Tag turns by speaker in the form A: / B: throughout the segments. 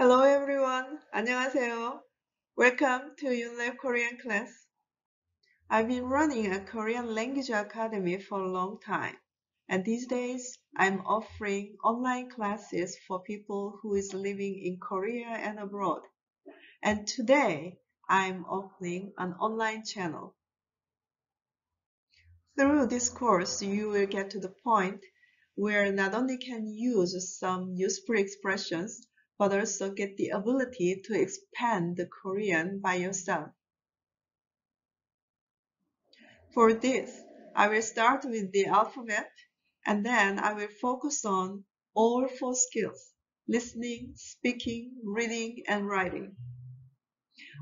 A: Hello everyone. 안녕하세요. Welcome to Yoonlab Korean class. I've been running a Korean language academy for a long time. And these days, I'm offering online classes for people who is living in Korea and abroad. And today, I'm opening an online channel. Through this course, you will get to the point where not only can use some useful expressions, but also get the ability to expand the Korean by yourself. For this, I will start with the alphabet and then I will focus on all four skills, listening, speaking, reading, and writing.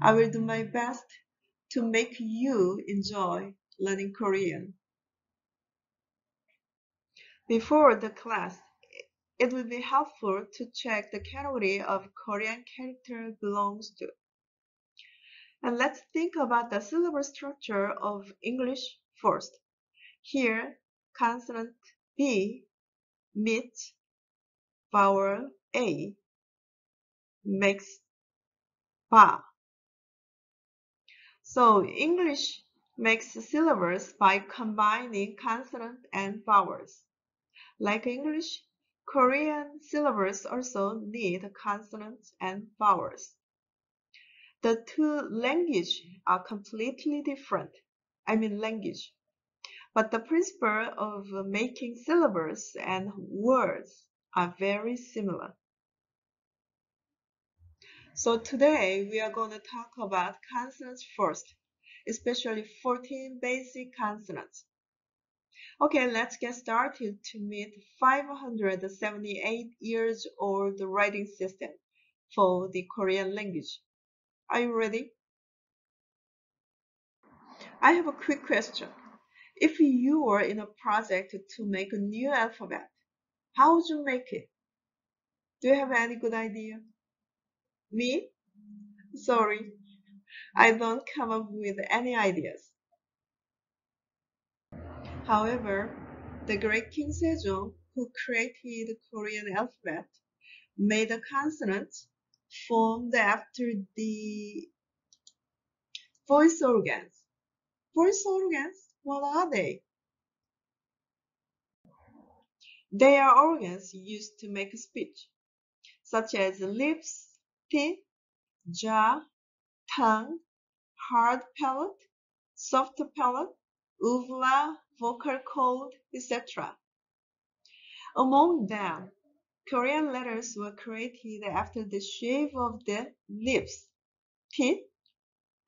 A: I will do my best to make you enjoy learning Korean. Before the class, it will be helpful to check the category of Korean character belongs to. And let's think about the syllable structure of English first. Here, consonant B meets vowel A makes ba. So English makes syllables by combining consonant and vowels. Like English, Korean syllables also need consonants and vowels. The two languages are completely different. I mean language. But the principle of making syllables and words are very similar. So today we are going to talk about consonants first, especially 14 basic consonants. Okay, let's get started to meet 578 years old writing system for the Korean language. Are you ready? I have a quick question. If you were in a project to make a new alphabet, how would you make it? Do you have any good idea? Me? Sorry, I don't come up with any ideas. However, the great King Sejong, who created the Korean alphabet, made the consonants formed after the voice organs. Voice organs? What are they? They are organs used to make speech, such as lips, teeth, jaw, tongue, hard palate, soft palate, uvula, vocal cord, etc. Among them, Korean letters were created after the shape of the lips, teeth,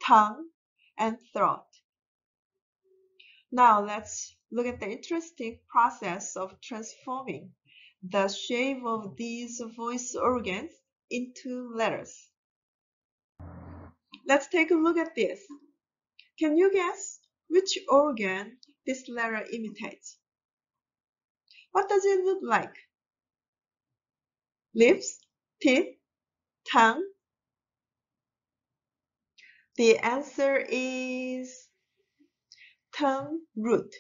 A: tongue, and throat. Now let's look at the interesting process of transforming the shape of these voice organs into letters. Let's take a look at this. Can you guess which organ this letter imitates. What does it look like? Lips, teeth, tongue? The answer is tongue root.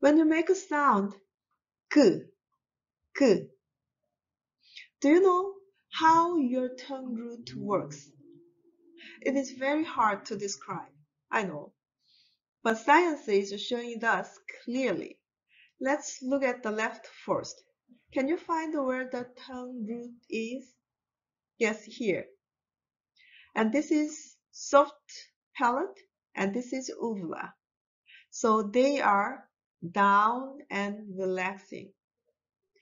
A: When you make a sound, g, g, do you know how your tongue root works? It is very hard to describe, I know. But science is showing us clearly. Let's look at the left first. Can you find where the tongue root is? Yes, here. And this is soft palate and this is uvula. So they are down and relaxing.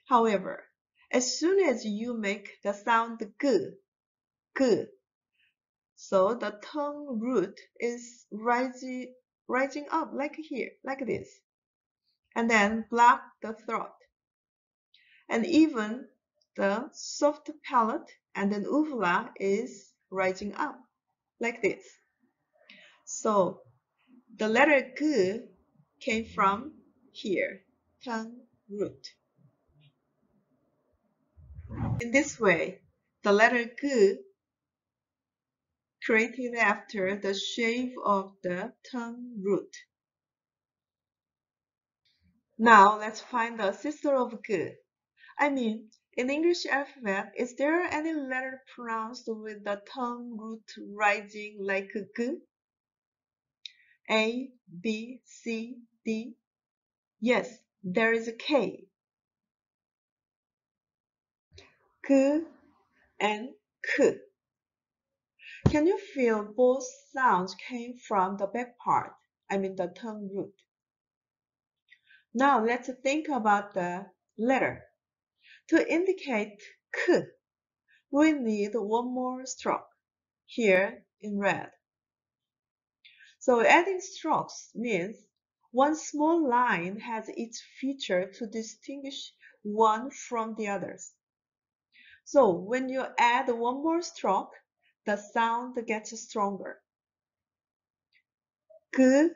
A: However, as soon as you make the sound g, g, so the tongue root is rising rising up like here, like this. And then block the throat. And even the soft palate and then uvula is rising up like this. So the letter G came from here, tongue root. In this way, the letter G created after the shape of the tongue root. Now let's find the sister of g. I mean, In English alphabet, is there any letter pronounced with the tongue root rising like G? A, B, C, D? Yes, there is a K. K and K. Can you feel both sounds came from the back part, I mean the tongue root? Now let's think about the letter. To indicate k, we need one more stroke, here in red. So adding strokes means one small line has its feature to distinguish one from the others. So when you add one more stroke, the sound gets stronger. K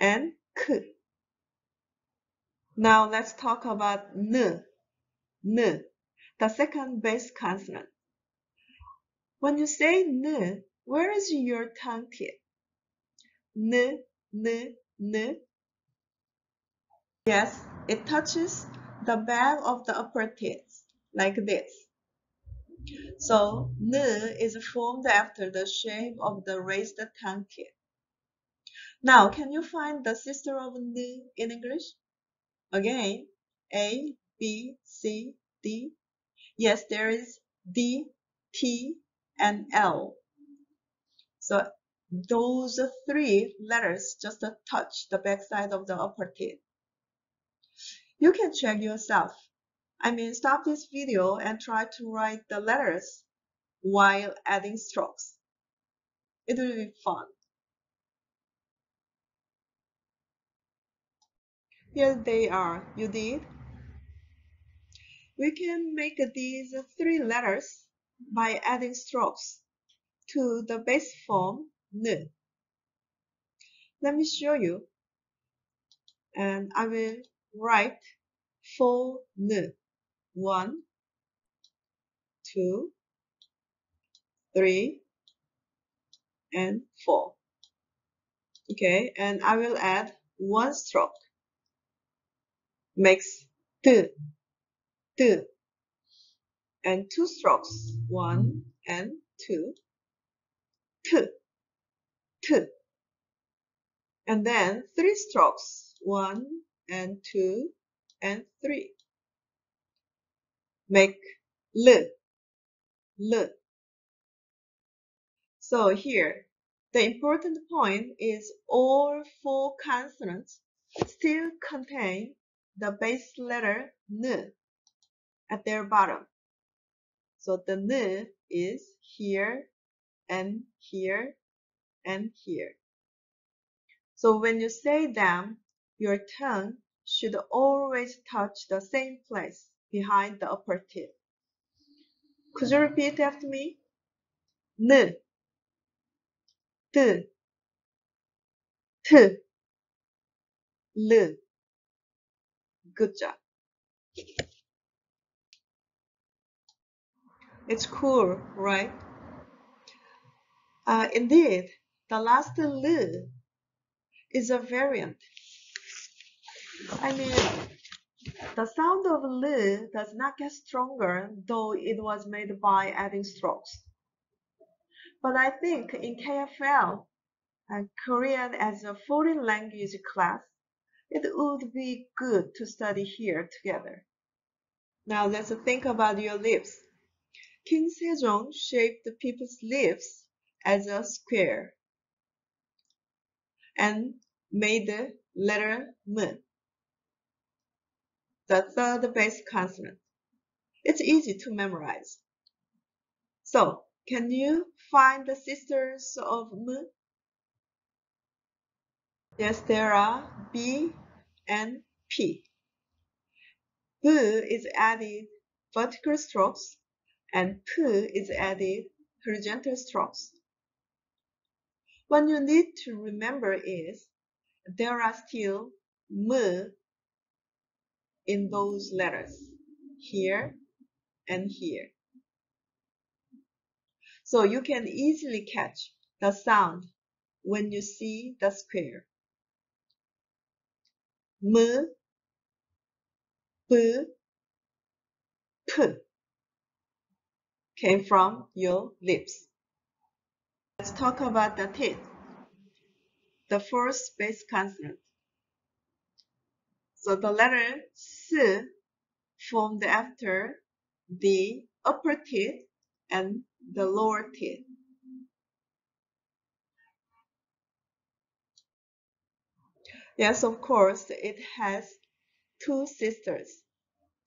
A: and k. Now let's talk about n. N, the second base consonant. When you say n, where is your tongue tip? N, n, n. Yes, it touches the back of the upper teeth, like this. So, n is formed after the shape of the raised tongue tip. Now, can you find the sister of n in English? Again, A, B, C, D. Yes, there is D, T, and L. So those three letters just touch the backside of the upper teeth. You can check yourself. I mean, stop this video and try to write the letters while adding strokes. It will be fun. Here they are. You did? We can make these three letters by adding strokes to the base form n. Let me show you. And I will write four n. One, two, three, and four. Okay, and I will add one stroke. Makes two, two, and two strokes, one and two, t, t, and then three strokes, one and two and three, make l, l. So here, the important point is all four consonants still contain the base letter n at their bottom. So the n is here and here and here. So when you say them, your tongue should always touch the same place behind the upper teeth. Could you repeat after me? N, T, T, L. Good job. It's cool, right? Uh, indeed, the last L is a variant. I mean, the sound of L does not get stronger, though it was made by adding strokes. But I think in KFL, uh, Korean as a foreign language class, it would be good to study here together. Now let's think about your lips. King Sejong shaped the people's lips as a square and made the letter M, the third base consonant. It's easy to memorize. So, can you find the sisters of M? Yes, there are B and P. B is added vertical strokes and P is added horizontal strokes. What you need to remember is there are still M in those letters here and here. So you can easily catch the sound when you see the square m, p, p, came from your lips. Let's talk about the teeth. The first base consonant. So the letter S formed after the upper teeth and the lower teeth. Yes, of course, it has two sisters,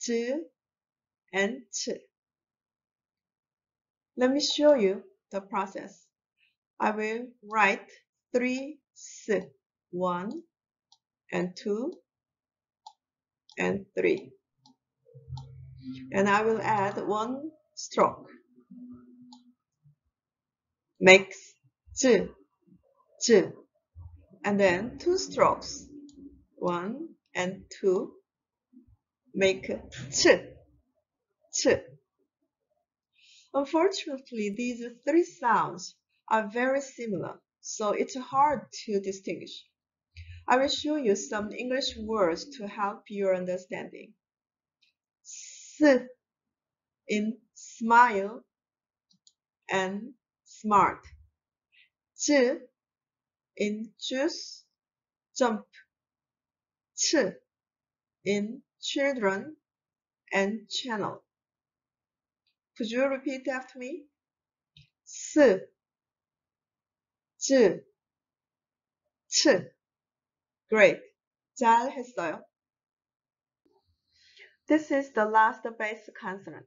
A: Z and Ch. Let me show you the process. I will write three S, one and two and three. And I will add one stroke. Makes Z, Z and then two strokes, one and two, make ch, ch. Unfortunately, these three sounds are very similar, so it's hard to distinguish. I will show you some English words to help your understanding. S in smile and smart. J in juice, jump, ch in children and channel. Could you repeat after me? S, j, ch. Great. 잘 했어요. This is the last base consonant.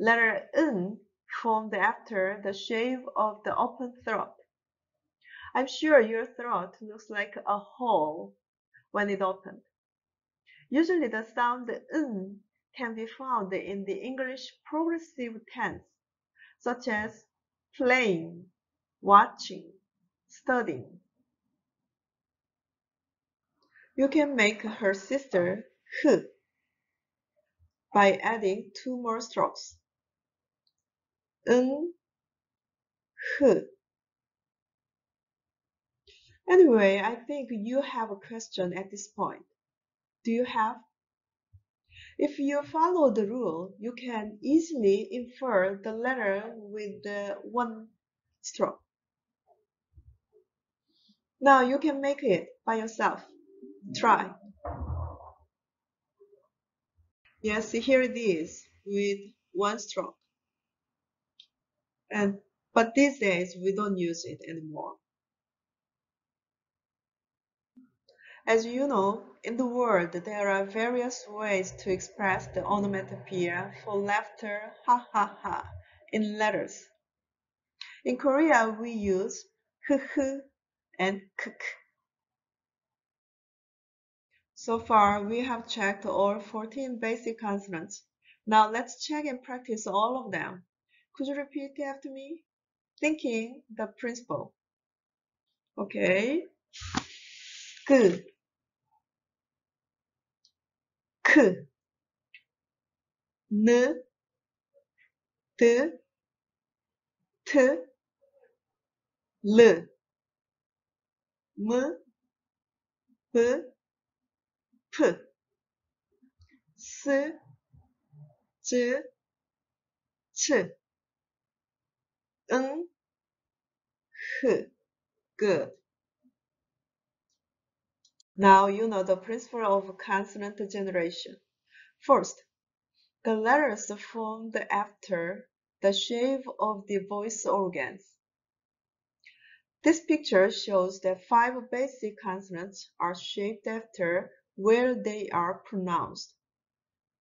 A: Letter N formed after the shave of the open throat. I'm sure your throat looks like a hole when it opened. Usually the sound n can be found in the English progressive tense, such as playing, watching, studying. You can make her sister h by adding two more strokes. n, h. Anyway, I think you have a question at this point. Do you have? If you follow the rule, you can easily infer the letter with the one stroke. Now you can make it by yourself. Try. Yes, here it is with one stroke. And but these days we don't use it anymore. As you know, in the world there are various ways to express the onomatopoeia for laughter ha ha ha in letters. In Korea we use hu and kk. So far we have checked all 14 basic consonants. Now let's check and practice all of them. Could you repeat after me? Thinking the principle. Okay. Good. k n t t l m b p s. J. Ch n. H. Good now you know the principle of consonant generation. First, the letters formed after the shape of the voice organs. This picture shows that five basic consonants are shaped after where they are pronounced.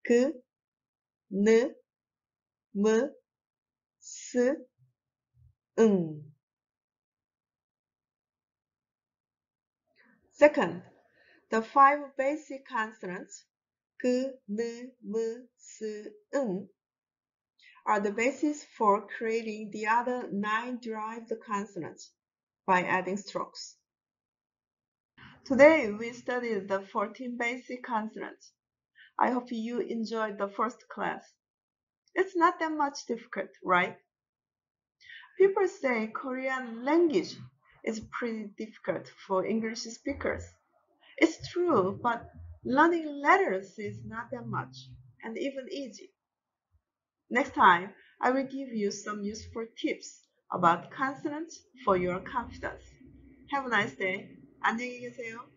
A: K, N, M, S, N. Second, the five basic consonants g, n, m, s, n are the basis for creating the other nine derived consonants by adding strokes. Today we studied the 14 basic consonants. I hope you enjoyed the first class. It's not that much difficult, right? People say Korean language is pretty difficult for English speakers. It's true, but learning letters is not that much and even easy. Next time, I will give you some useful tips about consonants for your confidence. Have a nice day. 안녕히 계세요.